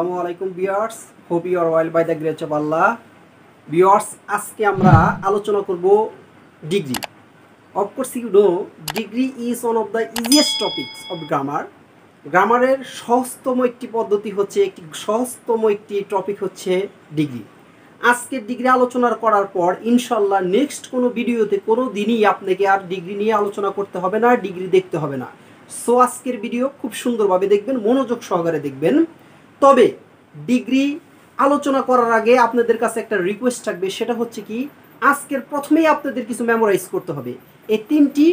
আসসালামু আলাইকুম dears hope you well by the grace of Allah dears আজকে আমরা আলোচনা করব degree. Of course you know degree is one of the easiest topics of grammar গ্রামারের সহজতম একটি পদ্ধতি হচ্ছে, একটি সহজতম একটি টপিক হচ্ছে ডিগ্রি। আজকের ডিগ্রি আলোচনা করার পর ইনশাল্লাহ নেক্সট কোনো ভিডিওতে কোনো দিনই আপনাকে আর ডিগ্রি নিয়ে আলোচনা করতে হবে না, ডিগ্রি দেখতে হবে না। সো আজকের ভিডিও খুব সুন্দরভাবে দেখবেন, মনোযোগ সহকারে দেখবেন। তবে ডিগ্রি আলোচনা করার আগে আপনাদের কাছে একটা রিকোয়েস্ট থাকবে, সেটা হচ্ছে কি, আজকের প্রথমেই আপনাদের কিছু মেমোরাইজ করতে হবে। এই তিনটি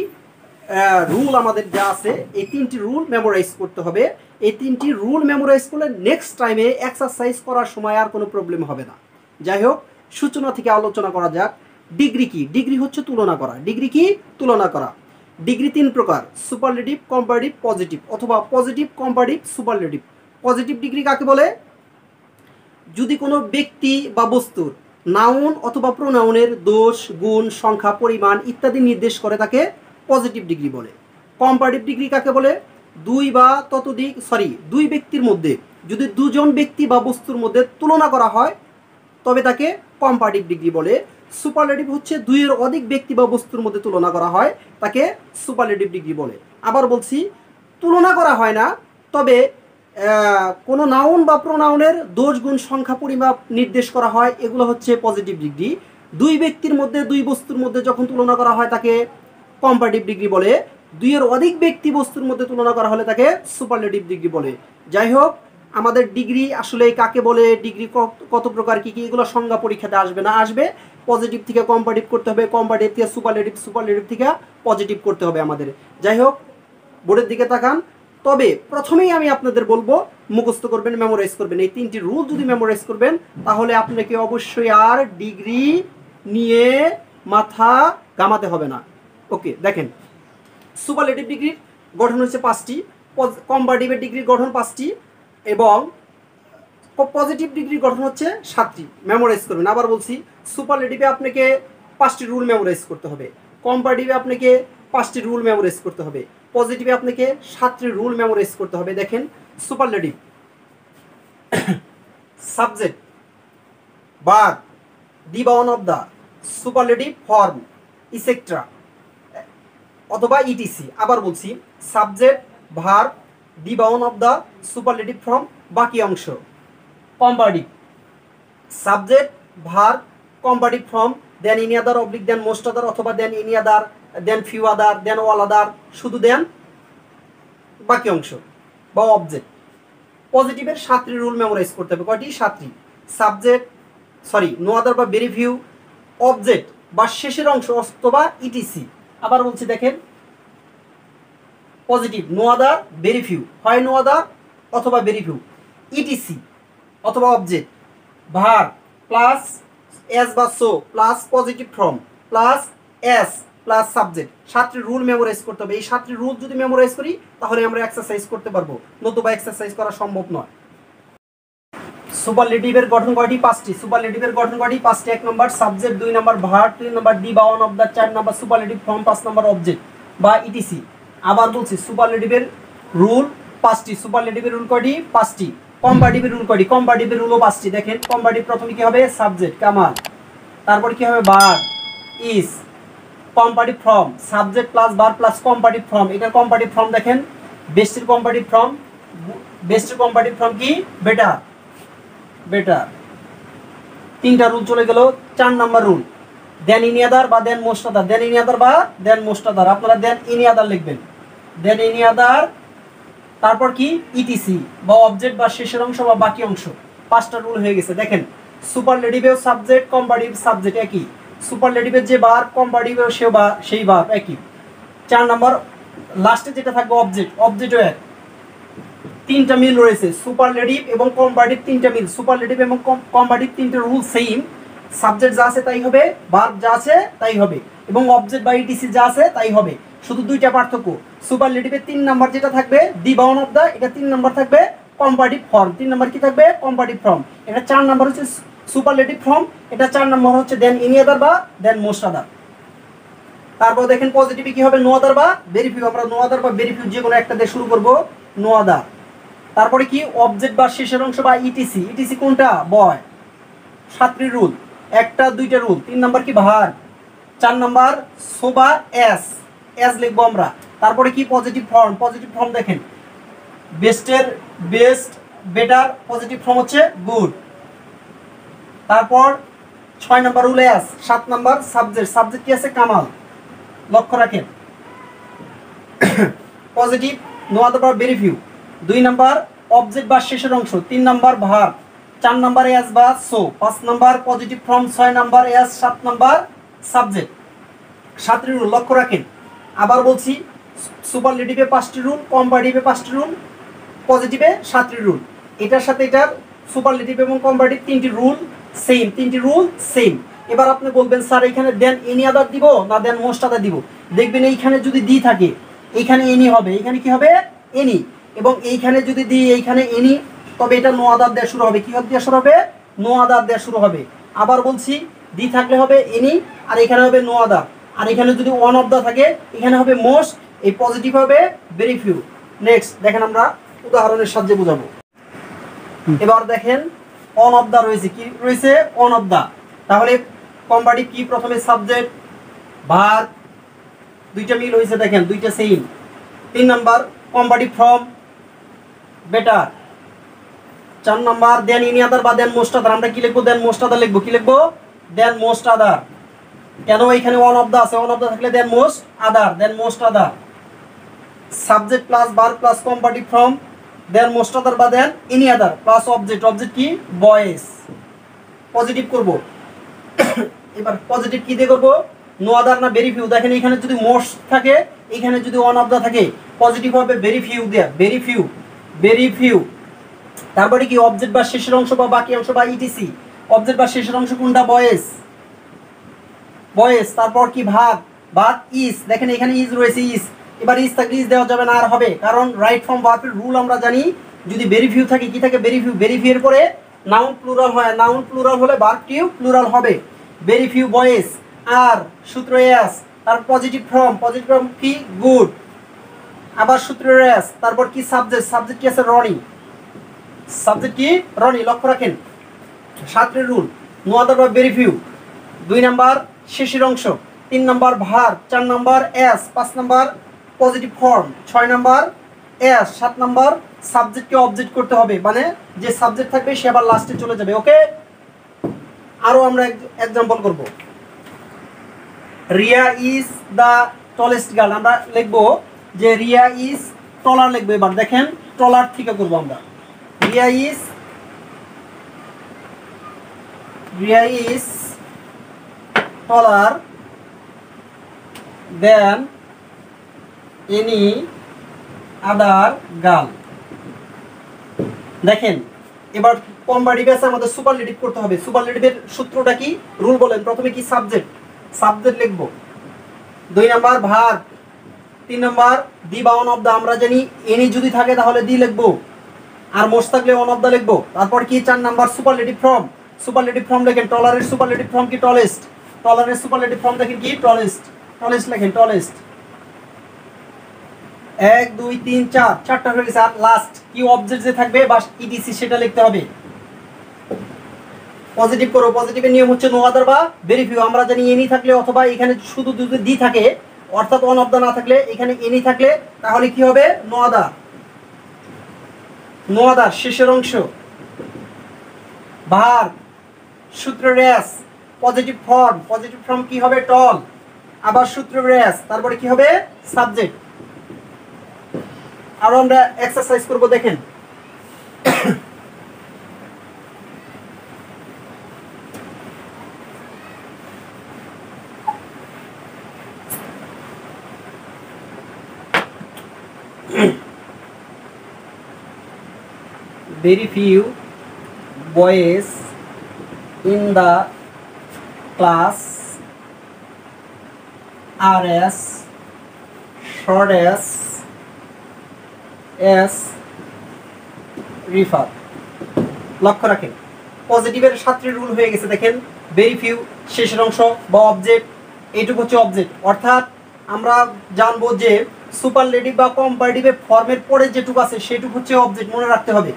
রুল আমাদের যা আছে, এই তিনটি রুল মেমোরাইজ করতে হবে। এই তিনটি রুল মেমোরাইজ করলে নেক্সট টাইমে এক্সারসাইজ করার সময় আর কোনো প্রবলেম হবে না। যাই হোক, সূচনা থেকে আলোচনা করা যাক। ডিগ্রি কি? ডিগ্রি হচ্ছে তুলনা করা। ডিগ্রি কি? তুলনা করা। ডিগ্রি তিন প্রকার সুপারলেটিভ কম্পারেটিভ পজিটিভ অথবা positive comparative superlative positive degree কাকে বলে? যদি কোনো ব্যক্তি বা বস্তুর নাউন অথবা প্রোনাউনের দোষ, গুণ, সংখ্যা, পরিমাণ ইত্যাদি নির্দেশ করে তাকে পজিটিভ ডিগ্রি বলে। কম্পারেটিভ ডিগ্রি কাকে বলে? দুই বা ততোধিক, সরি, দুই ব্যক্তির মধ্যে, যদি দুজন ব্যক্তি বা বস্তুর মধ্যে তুলনা করা হয়, তবে তাকে কম্পারেটিভ ডিগ্রি বলে। সুপারলেটিভ হচ্ছে দুইয়ের অধিক ব্যক্তি বা বস্তুর মধ্যে তুলনা করা হয়, তাকে সুপারলেটিভ ডিগ্রি বলে। আবার বলছি, তুলনা করা হয় না, তবে কোনো নাউন বা প্রোনাউনের দোষ গুণ সংখ্যা পরিমাপ নির্দেশ করা হয়, এগুলো হচ্ছে পজিটিভ ডিগ্রি দুই ব্যক্তির মধ্যে, দুই বস্তুর মধ্যে যখন তুলনা করা হয় তাকে কম্পারেটিভ ডিগ্রি বলে। দুইয়ের অধিক ব্যক্তি বস্তুর মধ্যে তুলনা করা হলে তাকে সুপারলেটিভ ডিগ্রি বলে। যাই হোক, আমাদের ডিগ্রি আসলে কাকে বলে ডিগ্রি কত প্রকার, কী কী, এগুলো সংজ্ঞা পরীক্ষাতে আসবে না, আসবে। পজিটিভ থেকে কম্পারেটিভ করতে হবে কম্পারেটিভ থেকে সুপারলেটিভ সুপারলেটিভ থেকে পজিটিভ করতে হবে আমাদের। যাই হোক, বোর্ডের দিকে তাকান। তবে প্রথমেই আমি আপনাদের বলব, মুখস্থ করবেন মেমোরাইজ করবেন। এই তিনটি রুল যদি মেমোরাইজ করবেন, তাহলে আপনাকে অবশ্যই আর ডিগ্রি নিয়ে মাথা গামাতে হবে না। ওকে দেখেন। সুপারলেটিভ ডিগ্রির গঠন হচ্ছে পাঁচটি। কম্পারেটিভের ডিগ্রির গঠন পাঁচটি এবং পজিটিভ ডিগ্রির গঠন হচ্ছে সাতটি। মেমোরাইজ করবেন। আবার বলছি সুপারলেটিভে আপনাকে পাঁচটি রুল মেমোরাইজ করতে হবে। কম্পারেটিভে আপনাকে পাঁচটি রুল মেমোরাইজ করতে হবে। পজিটিভে আপনাকে সাতটি রুল মেমোরাইজ করতে হবে। দেখেন সুপারলেটিভ সাবজেক্ট বার the বাউন of the superlative form etcetera অথবা ইটিসি আবার বলছি subject verb the bound of the superlative form বাকি অংশ। Comparative subject verb comparative form than any other oblique দেন মোস্ট আদার অথবা দেন ইনি আদার দেন ফিউ আদার দেন অল আদার শুধু দেন বাকি অংশ বা অবজেক্ট পজিটিভের সাতটি রুল মেমোরাইজ করতে হবে। কয়টি? সাতটি। সাবজেক্ট সরি নো আদার বা ভেরি ফিউ অবজেক্ট বা শেষের অংশ অথবা ইটিসি আবার বলছি, দেখেন। Positive no other very few হয় নো আদার অথবা ভেরি ফিউ ইটিসি অথবা অবজেক্ট ভার প্লাস এস বা so plus positive form plus as plus subject সাতটি রুল মেমোরাইজ করতে হবে। এই সাতটি রুল যদি মেমোরাইজ করি, তাহলে আমরা এক্সারসাইজ করতে পারব। নতুবা এক্সারসাইজ করা সম্ভব নয়। সুপারলেটিভের গঠন কয়টি? পাঁচটি। সুপারলেটিভের গঠন কয়টি? পাঁচটি। এক নম্বর সাবজেক্ট দুই নম্বর ভার তিন নম্বর ডি বা ওয়ান অফ দ্য চার নম্বর সুপারলেটিভ ফর্ম পাঁচ নম্বর অবজেক্ট বা ইটিসি আবার বলছি সুপারলেটিভের রুল পাঁচটি। সুপারলেটিভের রুল কয়টি? পাঁচটি। কম্পারেটিভের রুল কয়টি? কম্পারেটিভের রুলও পাঁচটি। দেখেন কম্পারেটিভ প্রথমে কি হবে? সাবজেক্ট কামাল। তারপর কি হবে? Bar is comparative form subject plus bar plus comparative form এটা কম্পারেটিভ ফর্ম দেখেন বেস্টের কম্পারেটিভ ফর্ম বেস্টের কম্পারেটিভ ফর্ম কি? বেটার বেটার তিনটা রুল চলে গেল, চার নাম্বার রুল দেন ইনিয়াদার বা দেন মোস্ট আদার দেন আদার বা দেন মোস্ট আদার আপনারা দেন আদার লিখবেন। দেন ইনিয়াদার তারপর কি? ইটিসি বা অবজেক্ট বা শেষের অংশ বা বাকি অংশ। পাঁচটা রুল হয়ে গেছে। দেখেন সুপারলেটিভেও সাবজেক্ট কম্পারেটিভ সাবজেক্ট একই। সুপারলেটিভের যে বার কম্পারেটিভেও সে বা সেই বার একই। চার নাম্বার, লাস্টে যেটা থাকবে অবজেক্ট অবজেক্টও এক। তিনটা মিল রয়েছে সুপারলেটিভ এবং কম্পারেটিভ তিনটা মিল। সুপারলেটিভ এবং কম্পারেটিভ তিনটা রুল সেম সাবজেক্ট যা আছে তাই হবে ভার্ব যা আছে তাই হবে। এবং অবজেক্ট বা ইটিসি যা আছে তাই হবে। শুধু দুইটা পার্থক্য। সুপারলেটিভের তিন নাম্বার যেটা থাকবে দি বাউন অফ দ্য এটা তিন নাম্বার থাকবে কম্পারেটিভ ফর্ম তিন নাম্বার কি থাকবে? কম্পারেটিভ ফর্ম এটা চার নাম্বার হচ্ছে সুপারলেটিভ ফর্ম, এটা চার নাম্বার হচ্ছে দেন ইনি আদার বা, দেন মোস্ট আদার তারপর দেখেন পজিটিভে কি হবে নো আদার বা ভেরিফিউ আমরা নো আদার বা ভেরিফিউ যে কোনো একটা দিয়ে শুরু করব নো আদার তারপরে কি অবজেক্ট বা শেষের অংশ বা ইটিসি ইটিসি কোনটা? বয় সাতটি রুল একটা, দুইটা রুল তিন নাম্বার কি, ভার। চার নাম্বার, সোবা এস এস লিখব আমরা। তারপরে কি পজিটিভ ফর্ম পজিটিভ ফর্ম দেখেন। বেস্টের বেস্ট বেটার পজিটিভ ফর্ম হচ্ছে গুড তারপর ছয় নাম্বার রুল এস সাত নাম্বার সাবজেক্ট। সাবজেক্ট কি আছে? কামাল। লক্ষ্য রাখেন। পজিটিভ নো আদার বা ভেরি ফিউ দুই নাম্বার অবজেক্ট বা শেষের অংশ। তিন নাম্বার ভার চার নাম্বার এস বা সো পাঁচ নাম্বার পজিটিভ ফর্ম ছয় নাম্বার এস সাত নাম্বার সাবজেক্ট সাতটি রুল লক্ষ্য রাখেন। আবার বলছি সুপারলেটিভে পাঁচটি রুল কম্পারেটিভে পাঁচটি রুল পজিটিভে সাতটি রুল এটার সাথে এটার সুপারলেটিভ এবং কম্পারেটিভ তিনটি রুল সেম তিনটি রুল সেম এবার আপনি বলবেন স্যার এখানে দেন এনি আদার দিব না দেন মোস্ট আদার দিব? দেখবেন এইখানে যদি দি থাকে এইখানে এনি হবে। এইখানে কি হবে? এনি এবং এইখানে যদি দিই এইখানে এনি তবে এটা নো আদার দেওয়া শুরু হবে। কি দিয়ে শুরু হবে? নো আদার দেওয়া শুরু হবে। আবার বলছি দি থাকলে হবে এনি আর এখানে হবে নো আদার আর এখানে যদি ওয়ান অফ দা থাকে এখানে হবে মোস্ট এই পজিটিভ হবে ভেরি ফিউ নেক্সট দেখেন আমরা উদাহরণের সাহায্যে বোঝাবো। এবার দেখেন অন অফ দা রয়েছে কি? রয়েছে অন অফ দা তাহলে কম্পারেটিভ কি প্রথমে সাবজেক্ট ভার দুইটা মিল হয়েছে দেখেন, দুইটা সেম তিন নাম্বার কম্পারেটিভ ফ্রম বেটার চার নাম্বার দেন ইনি আদার বা দেন মোস্ট আদার আমরা কি লিখব? দেন মোস্ট আদার লিখব। কি লিখব? দেন মোস্ট আদার কেন এখানে ওয়ান অফ দা আছে? ওয়ান অফ দা থাকলে than most other than most other subject plus বার plus comparative form than most other বা than any other plus object object কি? বয়েস পজিটিভ করব। এবার পজিটিভ কি দিয়ে করব? নো আদার না ভেরি ফিউ দেখেন এখানে যদি মোস্ট থাকে, এখানে যদি ওয়ান অফ দা থাকে পজিটিভ হবে ভেরি ফিউ দেয়া। ভেরি ফিউ ভেরি ফিউ তারপরে কি অবজেক্ট বা শেষের অংশ বা বাকি অংশ বা ইটিসি অবজেক্ট বা শেষের অংশ কোনটা? বয়েস বয়েস তারপর কি ভাগ? ভাগ ইস দেখেন এখানে ইজ রয়েছে ইস এবার ইস থাকলে দেওয়া যাবে না, আর হবে। কারণ রাইট ফর্ম ভার্বের রুল আমরা জানি, যদি ভেরি ফিউ থাকে, কি থাকে? ভেরি ফিউ ভেরি ফিউ এর পরে নাউন প্লুরাল হয়। নাউন প্লুরাল হলে ভার্বটিও প্লুরাল হবে। ভেরি ফিউ বয়েস আর সূত্র এস তার পজিটিভ ফর্ম পজিটিভ ফর্ম কি? গুড আবার সূত্র এস তারপর কি সাবজেক্ট সাবজেক্ট কি আছে? রনি। সাবজেক্ট কি? রনি, লক্ষ্য রাখেন। সাতটি রুল নো আদার বা ভেরি ফিউ দুই নাম্বার, শেষের অংশ। তিন নাম্বার ভার চার নাম্বার এস পাঁচ নাম্বার পজিটিভ ফর্ম ছয় নাম্বার এস সাত নাম্বার সাবজেক্টকে অবজেক্ট করতে হবে। মানে যে সাবজেক্ট থাকবে, সে আবার লাস্টে চলে যাবে ওকে আরও আমরা এক্সাম্পল করব। Riya is the tallest girl আমরা লিখব যে রিয়া ইজ টলার লিখব এবার। দেখেন টলার থেকে করব আমরা। Riya is Riya is taller than any other girl দেখেন, এবার কম্পারেটিভ আছে আমাদের সুপারলেটিভ করতে হবে। সুপারলেটিভের সূত্রটা কি? রুল বলেন। প্রথমে কি সাবজেক্ট সাবজেক্ট লিখব। দুই নাম্বার ভাগ তিন নাম্বার, দি বা অন অফ দা আমরা জানি এনি যদি থাকে তাহলে দি লিখব। আর মোস্ট থাকলে অন অফ দা লিখব। তারপর কি? চার number superlative form superlative form লেখেন টলারের সুপারলেটিভ ফর্ম কি? টলেস্ট টলারের সুপারলেটিভ ফর্ম দেখেন কি? টলেস্ট টলেস্ট লেখেন টলেস্ট এক, দুই, তিন, চার, চারটা হয়ে গেছে আর লাস্ট কি অবজেক্ট যে থাকবে বা ইটিসি সেটা লিখতে হবে। পজিটিভ করো পজিটিভের নিয়ম হচ্ছে নো আদার বা ভেরি ফিউ আমরা জানি এনি থাকলে অথবা এখানে শুধু যদি দি থাকে, অর্থাৎ অন অফ দা না থাকলে, এখানে এনি থাকলে, তাহলে কি হবে? নো আদার নো শেষের অংশ। ভার সূত্র রেস পজিটিভ ফর্ম পজিটিভ ফর্ম কি হবে? টল আবার সূত্র রেস তারপরে কি হবে? সাবজেক্ট আরও আমরা এক্সারসাইজ করব, দেখেন। Very few boys in the class are as short as as রিফার লক্ষ্য রাখেন, পজিটিভের সাতটি রুল হয়ে গেছে, দেখেন। ভেরি ফিউ শেষের অংশ বা অবজেক্ট এইটুকু হচ্ছে অবজেক্ট অর্থাৎ আমরা জানব যে সুপারলেটিভ বা কম্পারেটিভে ফর্মের পরে যেটুকু আছে সেটুকু হচ্ছে অবজেক্ট মনে রাখতে হবে।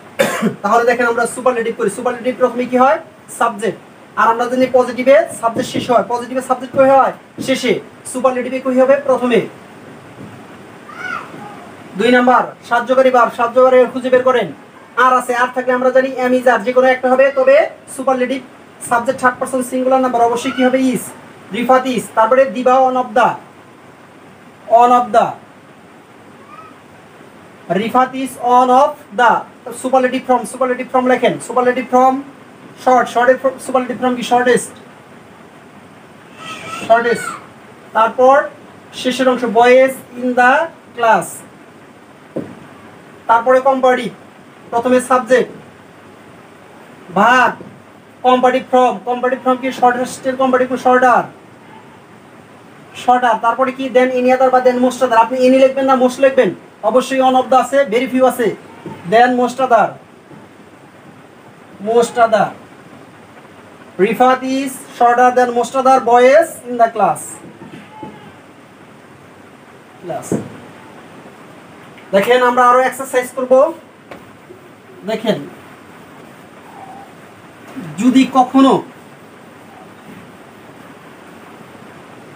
তাহলে দেখেন আমরা সুপারলেটিভ করি। সুপারলেটিভ প্রথমে কি হয়? সাবজেক্ট আর আমরা জানি পজিটিভে সাবজেক্ট শেষ হয় পজিটিভে সাবজেক্ট কই হয়? শেষে। সুপারলেটিভে কই হবে? প্রথমে। দুই নাম্বার, সাহায্যকারী বার সাহায্যকারী খুঁজে বের করেন। আর আছে, আর থাকলে আমরা জানি এম ইজ আর যে কোনো একটা হবে, তবে super superlative subject third person singular number অবশ্যই কি হবে? ইস, রিফাত ইজ তারপরে দিবা one of the. One of the. Rifat is one of the. Form, super superlative form লেখেন। সুপার সুপারলেটিভ ফ্রম শর্ট, শর্টের সুপারলেটিভ ফ্রম কি? শর্টেস্ট। শর্টেস্ট। তারপর শেষের অংশ, বয়েজ ইন দা ক্লাস। তারপরে কম্পারেটিভ প্রথমে সাবজেক্ট ভাগ কম্পারেটিভ ফ্রম কম্পারেটিভ ফ্রম কি শর্টেস্টের কম্পারেটিভ শর্টার শর্টার তারপরে কি দেন এনি আদার বা দেন মোস্ট আদার আপনি এনি লিখবেন না, মোস্ট লিখবেন। অবশ্যই অন অফ দা আছে ভেরি ফিউ আছে। Than most other most other Rifat is shorter than most other boys in the class class দেখেন আমরা আরও এক্সারসাইজ করব। দেখেন। যদি কখনো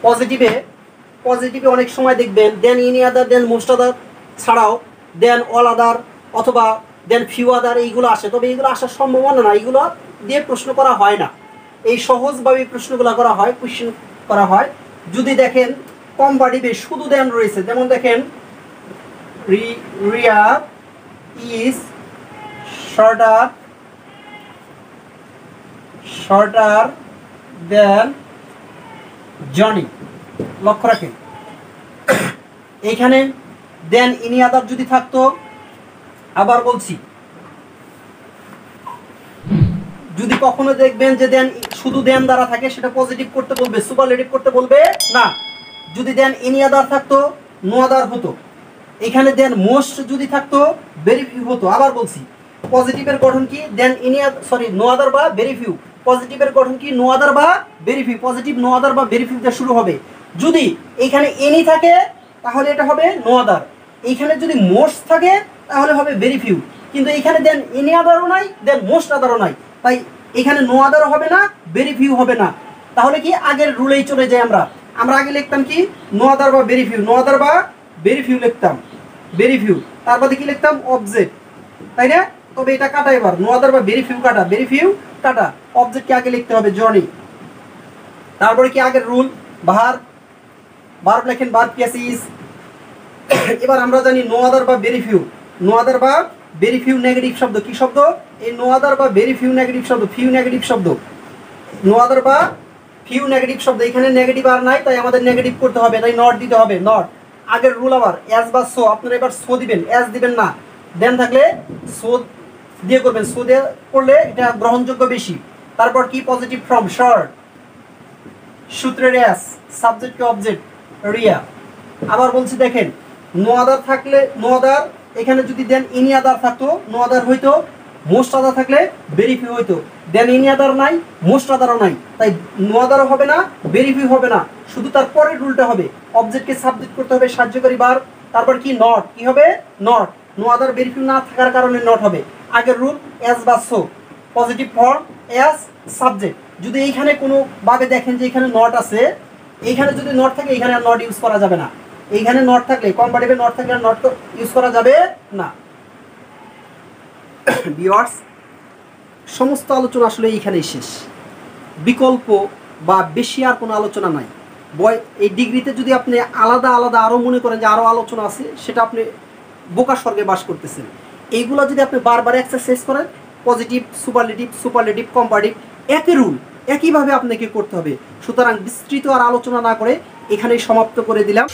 পজিটিভে পজিটিভে অনেক সময় দেখবেন দেন ইনি আদার দেন মোস্ট আদার ছাড়াও দেন অল আদার অথবা দেন ফিউ আদার এইগুলো আসে। তবে এইগুলো আসার সম্ভাবনা না এইগুলো দিয়ে প্রশ্ন করা হয় না। এই সহজভাবে প্রশ্নগুলো করা হয় কোশ্চেন করা হয়। যদি দেখেন কম্পারেটিভে শুধু দেন রয়েছে। যেমন দেখেন Riya is shorter shorter than Johnny. লক্ষ্য রাখেন। এইখানে দেন ইনি আদার যদি থাকতো, আবার বলছি। যদি কখনো দেখবেন যে দেন শুধু দেন দ্বারা থাকে, সেটা পজিটিভ করতে বলবে সুপারলেটিভ করতে বলবে, না। যদি দেন ইনি আদার থাকতো, নো আদার হতো। এখানে দেন মোস্ট যদি থাকতো ভেরি ফিউ হতো। আবার বলছি পজিটিভের গঠন কি? দেন ইনি সরি নো আদার বা ভেরি ফিউ পজিটিভের গঠন কি? নো আদার বা very few positive no other বা ভেরি ফিউ দিয়ে শুরু হবে। যদি এখানে এনি থাকে, তাহলে এটা হবে নো আদার এইখানে যদি মোস্ট থাকে, তাহলে হবে ভেরি ফিউ কিন্তু এখানে দেন এনি আদারও নাই, দেন মোস্ট আদারও নাই। তাই এখানে নো আদারও হবে না ভেরি ফিউ হবে না। তাহলে কি আগের রুলেই চলে যাই আমরা। আমরা আগে লিখতাম কি? নো আদার বা ভেরি ফিউ নো আদার বা ভেরি ফিউ লিখতাম। ভেরি ফিউ তারপরে কি লিখতাম? অবজেক্ট তাই না? তবে এটা কাটা এবার। নো আদার বা ভেরি ফিউ কাটা। ভেরি ফিউ কাটা। অবজেক্টকে আগে লিখতে হবে জনি তারপরে কি আগের রুল ভার ভার্ব লেখেন ভার্ব কেস ইজ এবার আমরা জানি নো আদার বা ভেরি ফিউ নো আদার বা ভেরি ফিউ নেগেটিভ শব্দ। কি শব্দ? এই নো আদার বা ভেরি ফিউ নেগেটিভ শব্দ। ফিউ নেগেটিভ শব্দ। নো আদার বা ফিউ নেগেটিভ শব্দ। এখানে নেগেটিভ আর নাই, তাই আমাদের নেগেটিভ করতে হবে। তাই নট দিতে হবে। নট আগের রুল আবার অ্যাজ বা সো আপনারা এবার সো দিবেন অ্যাজ দিবেন না। দেন থাকলে সো দিয়ে করবেন সো দিয়ে করলে এটা গ্রহণযোগ্য বেশি। তারপর কি? পজিটিভ ফ্রম শর্ট সূত্রের অ্যাস সাবজেক্টকে অবজেক্ট রিয়া। আবার বলছি, দেখেন নো আদার থাকলে নো আদার এখানে যদি দেন ইনি আদার থাকতো নো আদার হইতো মোস্ট আদার থাকলে ভেরিফি হইতো। দেন ইনি আদার নাই মোস্ট আদারও নাই। তাই নো আদারও হবে না ভেরিফি হবে না। শুধু তার পরের রুলটা হবে। অবজেক্টকে সাবজেক্ট করতে হবে সাহায্যকারী বার তারপর কি নট কি হবে? নট নো আদার ভেরিফি না থাকার কারণে নট হবে। আগের রুল অ্যাজ বা so positive form as subject যদি এইখানে কোনো ভাবে দেখেন যে এখানে নট আছে, এইখানে যদি নট থাকে এখানে আর নট ইউজ করা যাবে না। এইখানে নট থাকলে কম্পারেটিভে নট থাকলে আর নট ইউজ করা যাবে না। ভিউয়ার্স সমস্ত আলোচনা আসলে এইখানেই শেষ। বিকল্প বা বেশি আর কোনো আলোচনা নাই। বয়, এই ডিগ্রিতে যদি আপনি আলাদা আলাদা আরও মনে করেন যে আরও আলোচনা আছে, সেটা আপনি বোকা স্বর্গে বাস করতেছেন। এইগুলো যদি আপনি বারবার এক্সারসাইজ করেন পজিটিভ সুপারলেটিভ সুপারলেটিভ কম্পারেটিভ একই রুল একইভাবে আপনাকে করতে হবে। সুতরাং বিস্তৃত আর আলোচনা না করে এখানেই সমাপ্ত করে দিলাম।